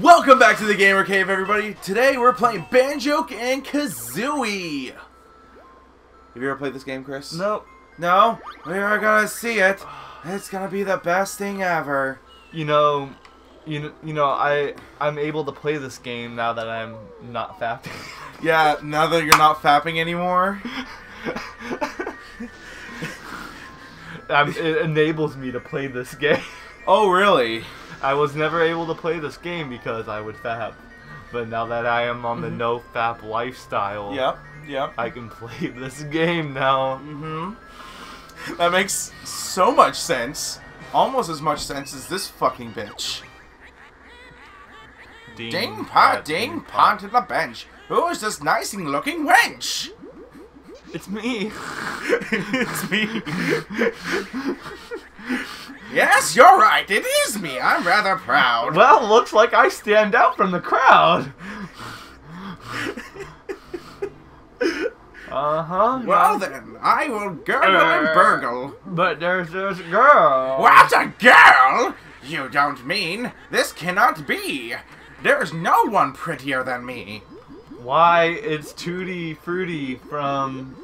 Welcome back to the Gamer Cave, everybody. Today we're playing Banjo and Kazooie. Have you ever played this game, Chris? Nope. No? We're gonna see it. It's gonna be the best thing ever. You know, you know, you know, I I'm able to play this game now that I'm not fapping. Yeah, now that you're not fapping anymore. it enables me to play this game. Oh, really? I was never able to play this game because I would fap, but now that I am on the no fap lifestyle, Yep, yep. I can play this game now. Mm-hmm. That makes so much sense. Almost as much sense as this fucking bitch. Ding pot, ding pot to the bench. Who is this nicing looking wench? It's me. it's me. yes, you're right. It is me. I'm rather proud. Well, looks like I stand out from the crowd. Uh huh. Well then, I will gurgle and burgle. But there's this girl. What a girl! You don't mean this cannot be. There's no one prettier than me. Why? It's Tutti Fruity from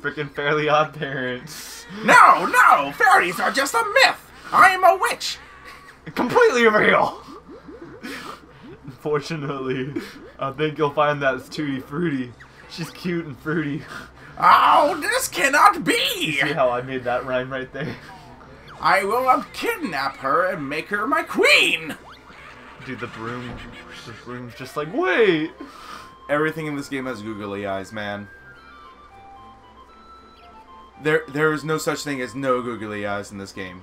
freaking Fairly Odd Parents. No, no, fairies are just a myth. I am a witch. Completely real. Unfortunately, I think you'll find that's Tutti Fruity. She's cute and fruity. Oh, this cannot be. See how I made that rhyme right there? I will kidnap her and make her my queen. Dude, the broom, the broom's just like, wait. Everything in this game has googly eyes, man. There, there is no such thing as no googly eyes in this game.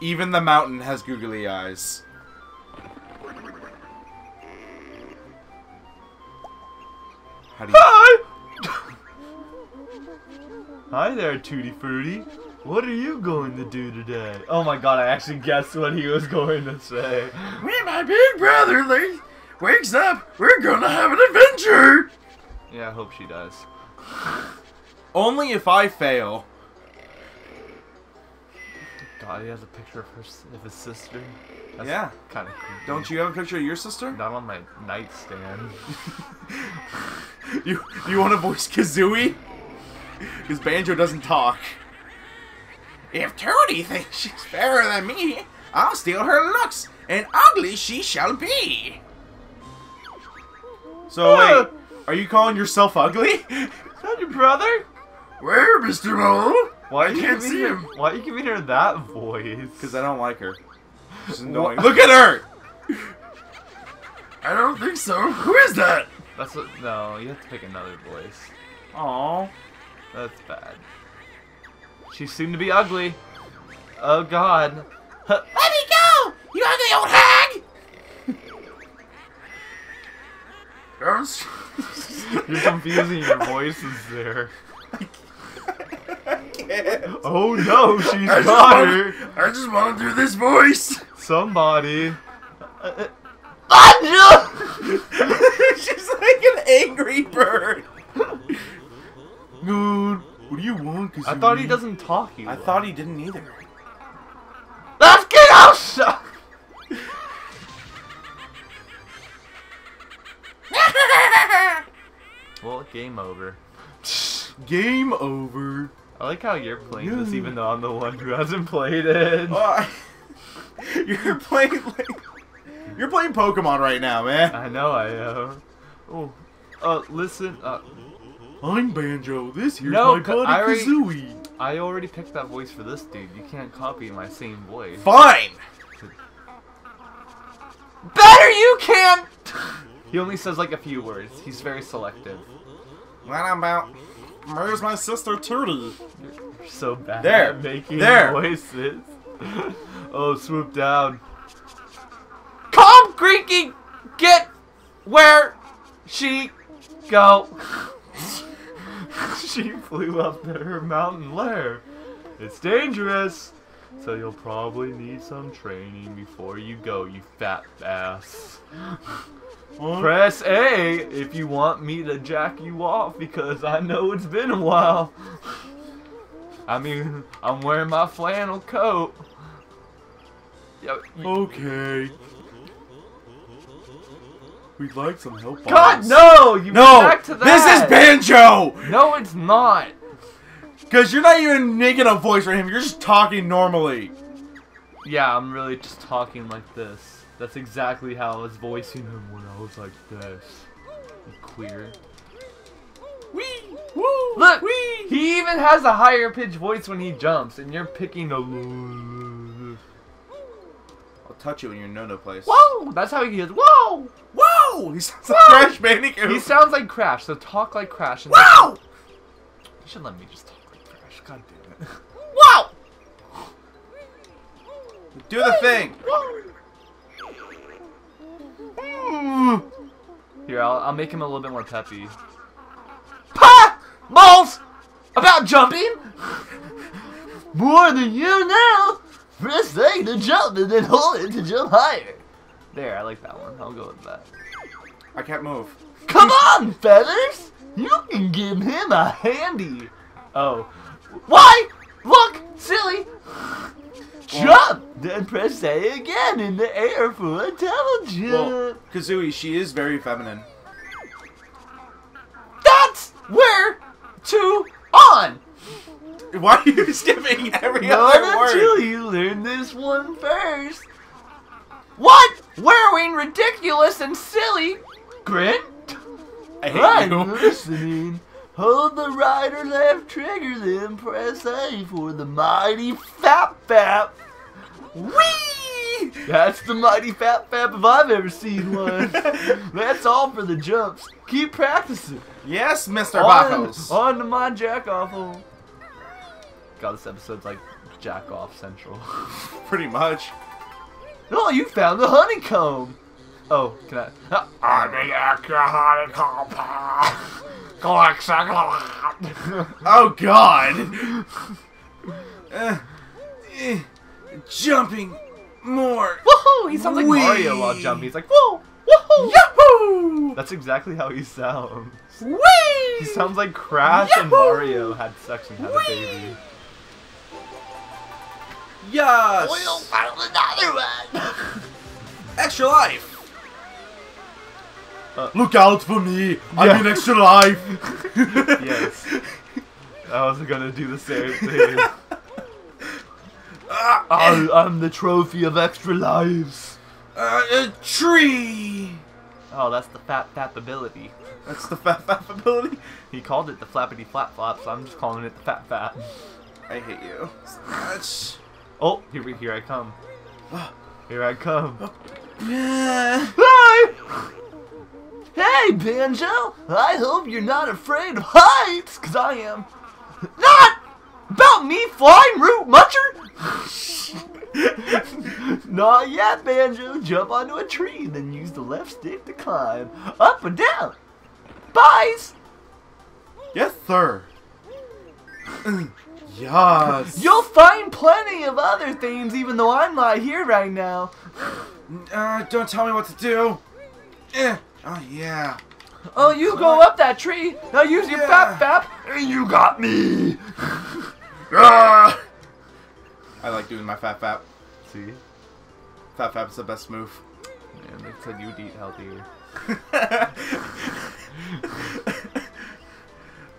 Even the mountain has googly eyes. How do you? Hi! Hi there, Tutti Fruity. What are you going to do today? Oh my god, I actually guessed what he was going to say. When my big brother like, wakes up, we're gonna have an adventure. Yeah, I hope she does. Only if I fail. God, he has a picture of her, of his sister. That's Yeah. kind of creepy. Don't you have a picture of your sister? Not on my nightstand. You you want to voice Kazooie? Because Banjo doesn't talk. If Tootie thinks she's fairer than me, I'll steal her looks, and ugly she shall be. So wait, are you calling yourself ugly? Is that your brother? Where, Mr. Mole? Why I you can't giving see her, him. Why are you giving her that voice? Because I don't like her. She's annoying. Look at her! I don't think so. Who is that? That's what. No, you have to pick another voice. Aww. That's bad. She seemed to be ugly. Oh God. Let me go! You ugly old hag! You're confusing your voices there. Oh no, she's I got her. I just want to do this voice. Somebody. She's like an angry bird. Dude, What do you want? I thought he doesn't talk. You. I thought he didn't either. Let's get outside. Well, game over. Game over. I like how you're playing this, even though I'm the one who hasn't played it. Uh, you're playing like you're playing Pokemon right now, man. I know I am. Oh, uh, listen. Uh, I'm Banjo. This here's No, my buddy I already- Kazooie. I already picked that voice for this dude. You can't copy my same voice. Fine. Better you can't. he only says like a few words. He's very selective. What about? Where's my sister Tootie? You're so bad There. at making There. voices. oh, swoop down. Calm, Creaky, get where she go. she flew up to her mountain lair. It's dangerous, so you'll probably need some training before you go, you fat ass. Press A if you want me to jack you off because I know it's been a while. I mean, I'm wearing my flannel coat. Okay. We'd like some help. God, no! You No, back to that. this is Banjo. No, it's not. Cause you're not even making a voice for him. You're just talking normally. Yeah, I'm really just talking like this. That's exactly how I was voicing him when I was like this. Queer. Wee, woo, Look, wee. he even has a higher pitched voice when he jumps, and you're picking a low. I'll touch you in your no-no place. Whoa! That's how he is. Whoa! Whoa! He sounds like Crash Bandicoot. He sounds like Crash, so talk like Crash. And Wow! You should let me just talk like Crash. God damn it. Wow! Do the thing. Here, I'll, I'll make him a little bit more peppy. Pa! Balls! About jumping? More than you know! Press A to jump and then hold it to jump higher. There, I like that one. I'll go with that. I can't move. Come on, feathers! You can give him a handy. Oh. Why? Look, silly! Jump! Then press A again in the air for intelligence. Well, Kazooie, she is very feminine. That's where to on! Why are you skipping every Not other word? until you learn this one first. What? Wearing ridiculous and silly. Grin? I hate I'm you. listening. Hold the right or left trigger, then press A for the mighty Fap Fap. That's the mighty Fap Fap if I've ever seen one. That's all for the jumps. Keep practicing. Yes, Mr. On, Bacos. on to my jack awful. God, this episode's like jack off central. Pretty much. oh, you found the honeycomb. Oh, can I? I'm the extra honeycomb. Oh God. Uh, eh, jumping more. Woohoo! He sounds like Whee! Mario while jumping. He's like, whoa, woohoo! Yahoo! That's exactly how he sounds. Whee! He sounds like Crash and Mario had sex and had a baby. Yes. found another one. Extra life. Uh, Look out for me. Yeah. I'm in extra life. yes. I was gonna do the same thing. I, I'm the trophy of extra lives. uh, a tree. Oh, that's the fat fap ability. That's the fat fat ability. He called it the flappity flap flop, so I'm just calling it the fat fat. I hate you. That's. Oh, here we here I come. Here I come. Yeah. Hi! Hey, Banjo! I hope you're not afraid of heights, cause I am. Not about me flying root muncher! not yet, Banjo. Jump onto a tree, then use the left stick to climb. Up and down. Buys! Yes, sir. yes. You'll find plenty of other things, even though I'm not here right now. Uh, don't tell me what to do. Eh. Oh yeah. Oh, you go up that tree. Now use your Yeah. fap fap. And you got me. Ah! I like doing my fat fap. See? Fat fap's the best move. Man, they said you'd eat healthier.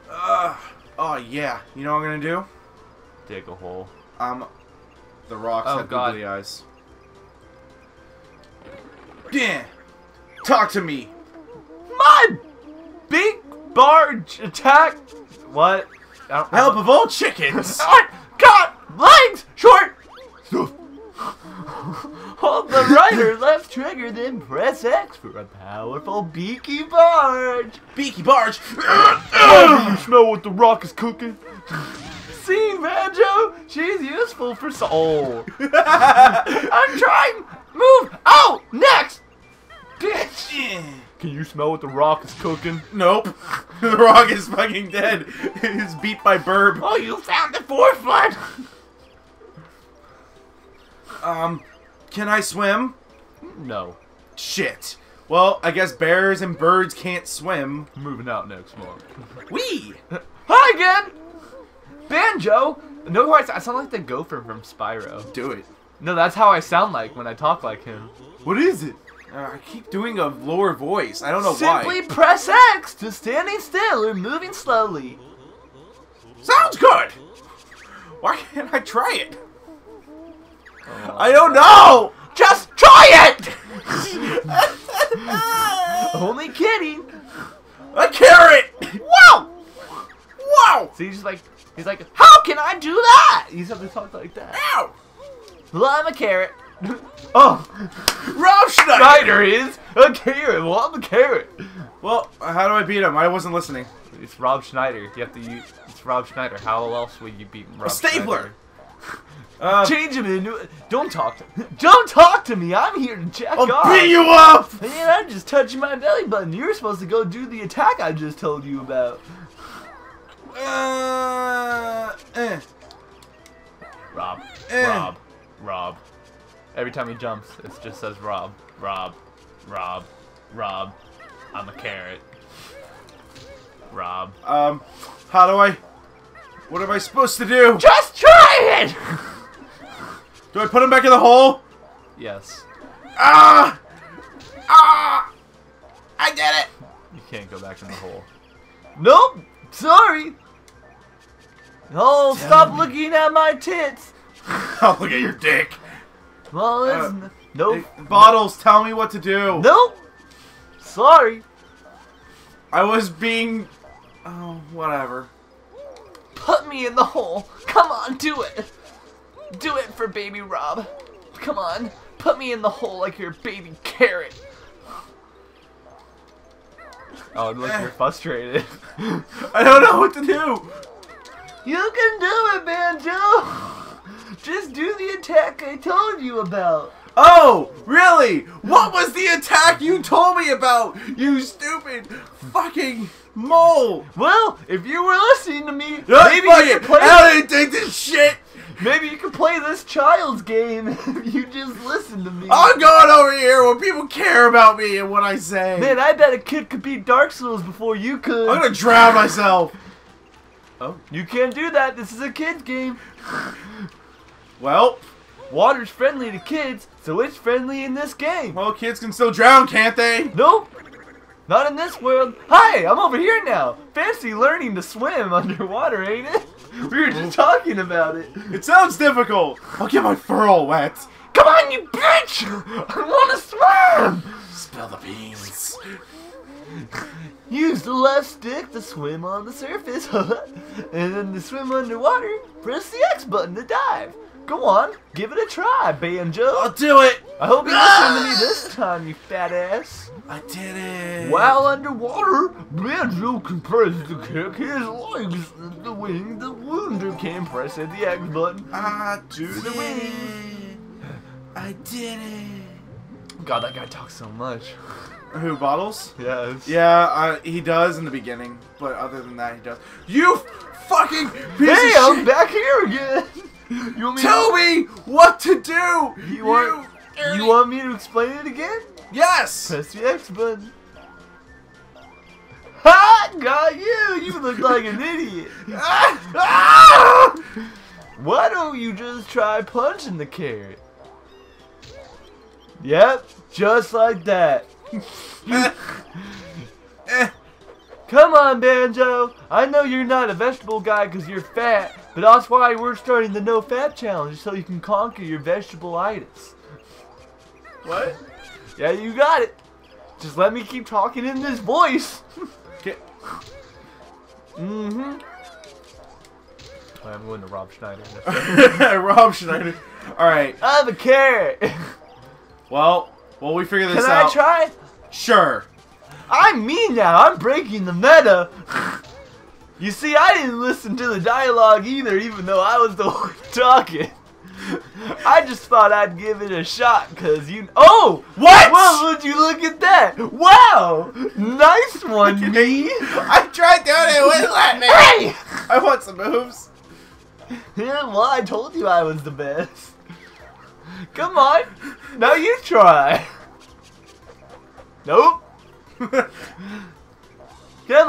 uh, oh yeah. You know what I'm gonna do? Dig a hole. Um, the rocks Oh, have God. googly eyes. Yeah. Talk to me. My big barge attack. What? I Help of all chickens. I got legs short. Hold the right or left trigger, then press X for a powerful beaky barge. Beaky barge. Oh, do you smell what the rock is cooking? See, Banjo, she's useful for soul. I'm trying. Move out next, bitch. Can you smell what the rock is cooking? Nope. the rock is fucking dead. He's beat by Burb. Oh, you found the fourth flood. Um, can I swim? No. Shit. Well, I guess bears and birds can't swim. Moving out next month. Wee! Hi again, Banjo. No, I, I sound like the gopher from Spyro. Do it. No, that's how I sound like when I talk like him. What is it? Uh, I keep doing a lower voice. I don't know Simply why. Simply press X to standing still or moving slowly. Sounds good. Why can't I try it? I don't know. Just try it! Only kidding. A carrot. Wow. Wow. So he's just like, he's like, how can I do that? He's have to talk like that. Ow. Well, I'm a carrot. oh, Rob Schneider. Schneider is a carrot. Well, I'm a carrot. Well, how do I beat him? I wasn't listening. It's Rob Schneider. You have to use. It's Rob Schneider. How else would you beat Rob stapler. Uh, Change him into. Don't talk to. Don't talk to me. I'm here to jack I'll off. beat you up. Man, I'm just touching my belly button. You're supposed to go do the attack I just told you about. Uh, Every time he jumps, it just says Rob. Rob. Rob. Rob. I'm a carrot. Rob. Um, how do I? What am I supposed to do? Just try it! Do I put him back in the hole? yes. Ah! Ah! I did it! You can't go back in the hole. Nope. Sorry. Oh, stop looking at my tits. Oh, look at your dick. Well, it's Uh, n- nope. Hey, Bottles, tell me what to do. Nope. Sorry. I was being. Oh, whatever. Put me in the hole. Come on, do it. Do it for baby Rob. Come on. Put me in the hole like you're baby carrot. Oh, look, you're frustrated. I don't know what to do. you can do it, Banjo. Just do the attack I told you about. Oh, really? What was the attack you told me about? You stupid fucking mole. Well, if you were listening to me, maybe you could play. I didn't take this shit. Maybe you could play this child's game if you just listen to me. I'm going over here where people care about me and what I say. Man, I bet a kid could beat Dark Souls before you could. I'm gonna drown myself. Oh, You can't do that. This is a kid's game. well, Water's friendly to kids, so it's friendly in this game. well, kids can still drown, can't they? Nope. Not in this world. Hi, I'm over here now. Fancy learning to swim underwater, ain't it? We were just talking about it. It sounds difficult. I'll get my fur all wet. Come on, you bitch! I want to swim! Spill the beans. Use the left stick to swim on the surface, and then to swim underwater, press the X button to dive. Go on, give it a try, Banjo. I'll do it. I hope you listen to me this time, you fat ass. I did it. While underwater, Banjo can press the kick his legs, the wing, the wonder can press at the X button. I To the it. I did it. God, that guy talks so much. Who bottles? Yes. Yeah, uh, he does in the beginning, but other than that, he does. You fucking piece Hey, of I'm shit! back here again. You want me Tell to, me what to do. You want- dirty- You want me to explain it again? Yes. Press the X button. Ha! Got you! You look like an idiot. Why don't you just try punching the carrot? Yep, just like that. Come on, Banjo. I know you're not a vegetable guy because you're fat, but that's why we're starting the no fat challenge so you can conquer your vegetable itis. What? Yeah, you got it. Just let me keep talking in this voice. Okay. Mm-hmm. I'm going to Rob Schneider. Rob Schneider. All right. I'm a carrot. Well, while we figure this out. Can I try? Sure. I'm me now. I'm breaking the meta. You see, I didn't listen to the dialogue either, even though I was the one talking. I just thought I'd give it a shot, cause you. Oh, What? Well, would you look at that? Wow, nice one, me. I tried doing it. Let me. Hey! I want some moves. Yeah, well, I told you I was the best. Come on, now you try. Nope. Come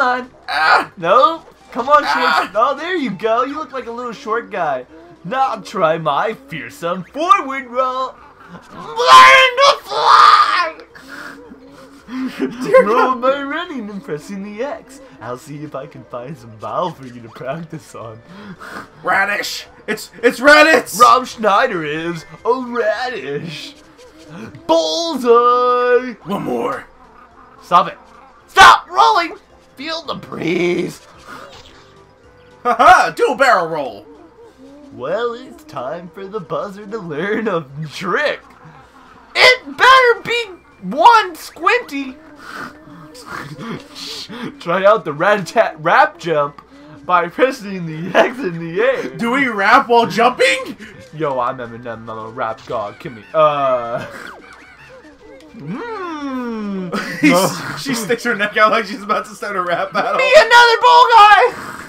on. ah! No. Come on, Ah. Oh, there you go. You look like a little short guy. Now try my fearsome forward roll. Learn to fly. Roll my running and pressing the X. I'll see if I can find some ball for you to practice on. Radish! It's it's Raditz! Rob Schneider is a radish. Bullseye! One more. Stop it. Stop rolling! Feel the breeze. Haha! Dual barrel roll. Well, it's time for the buzzer to learn a trick. It better be one squinty. Try out the rat-a-tat rap jump by pressing the X in the air. Do we rap while jumping? Yo, I'm Eminem, I'm a rap god. Give me, uh. Mmm. She sticks her neck out like she's about to start a rap battle. Be another bull guy.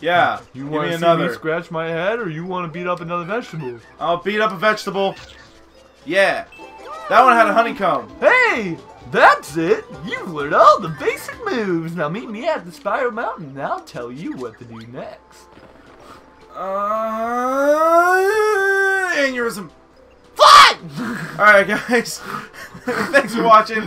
Yeah. You want to see me scratch my head, or you want to beat up another vegetable? I'll beat up a vegetable. Yeah. That one had a honeycomb. Hey, that's it. You've learned all the basic moves. Now meet me at the Spiral Mountain, and I'll tell you what to do next. Uh, aneurysm. Fly! Alright, guys. Thanks for watching.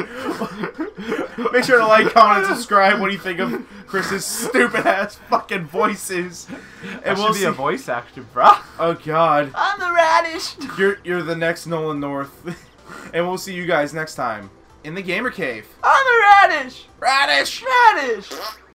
Make sure to like, comment, and subscribe What do you think of Chris's stupid ass fucking voices. That And should we'll be see. a voice actor, bro. oh god. I'm the radish. You're you're the next Nolan North. and we'll see you guys next time in the Gamer Cave. I'm a radish. Radish! Radish.